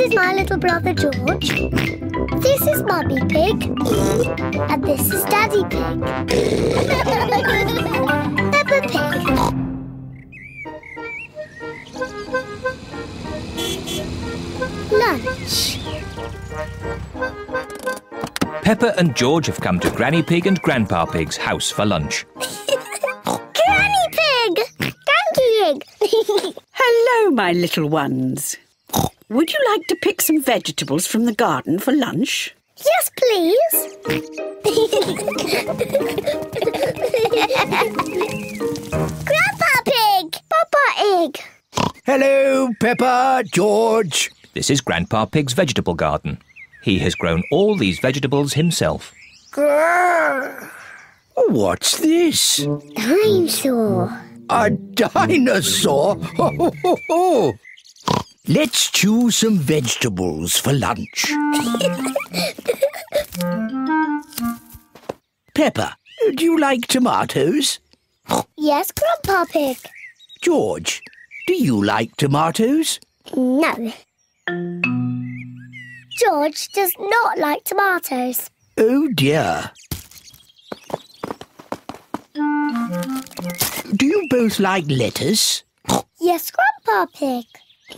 is my little brother George. This is Mummy Pig. And this is Daddy Pig. Peppa Pig. Lunch. Peppa and George have come to Granny Pig and Grandpa Pig's house for lunch. Granny Pig! Granky Pig! Hello, my little ones. Would you like to pick some vegetables from the garden for lunch? yes, please. Grandpa Pig! Papa Egg! Hello, Peppa, George. This is Grandpa Pig's vegetable garden. He has grown all these vegetables himself. Grrr. What's this? Dinosaur. A dinosaur? Ho, ho, ho, ho. Let's choose some vegetables for lunch. Peppa, do you like tomatoes? Yes, Grandpa Pig. George, do you like tomatoes? No. George does not like tomatoes. Oh dear. Do you both like lettuce? Yes, Grandpa Pig.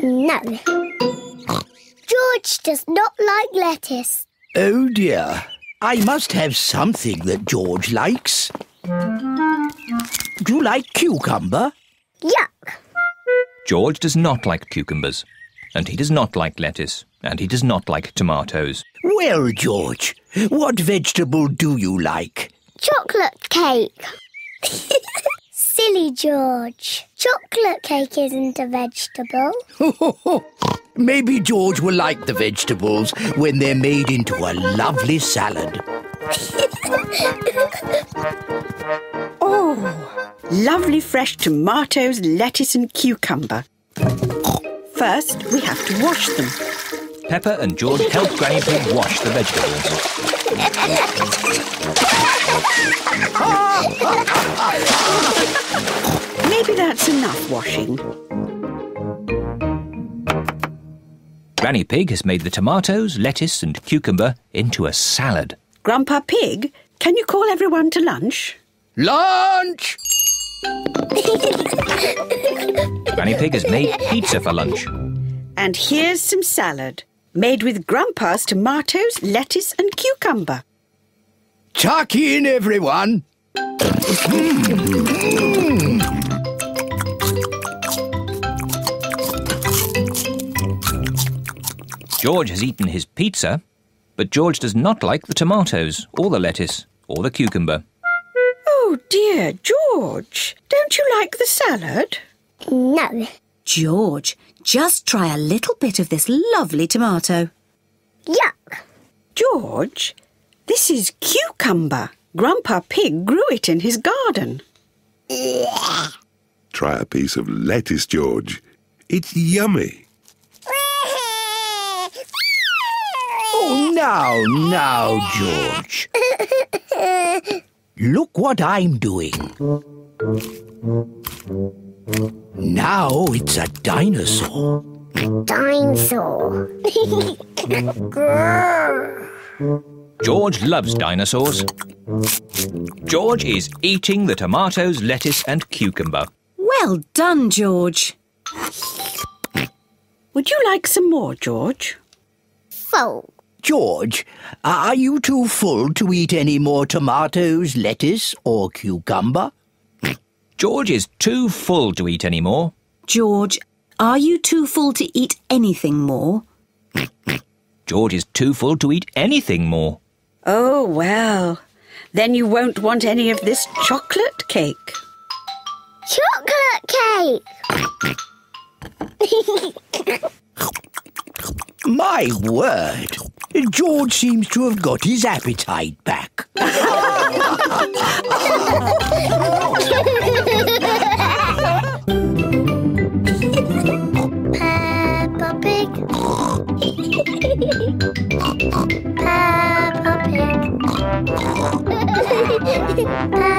No. George does not like lettuce. Oh dear. I must have something that George likes. Do you like cucumber? Yuck. George does not like cucumbers, and he does not like lettuce, and he does not like tomatoes. Well, George, what vegetable do you like? Chocolate cake. Silly George. Chocolate cake isn't a vegetable. Maybe George will like the vegetables when they're made into a lovely salad. Oh, lovely fresh tomatoes, lettuce, and cucumber. First, we have to wash them. Peppa and George help Granny Pig wash the vegetables. Maybe that's enough washing. Granny Pig has made the tomatoes, lettuce, and cucumber into a salad. Grandpa Pig, can you call everyone to lunch? Lunch! Granny Pig has made pizza for lunch. And here's some salad made with Grandpa's tomatoes, lettuce, and cucumber. Tuck in, everyone. Mm. George has eaten his pizza, but George does not like the tomatoes, or the lettuce, or the cucumber. Oh dear, George, don't you like the salad? No. George, just try a little bit of this lovely tomato. Yuck. George, this is cucumber. Grandpa Pig grew it in his garden. Try a piece of lettuce, George. It's yummy. Now, now, George. Look what I'm doing. Now it's a dinosaur. A dinosaur. George loves dinosaurs. George is eating the tomatoes, lettuce, and cucumber. Well done, George. Would you like some more, George? Full. George, are you too full to eat any more tomatoes, lettuce, or cucumber? George is too full to eat any more. George, are you too full to eat anything more? George is too full to eat anything more. Oh, well. Then you won't want any of this chocolate cake. Chocolate cake. My word! George seems to have got his appetite back. Peppa Pig. Peppa Pig. Peppa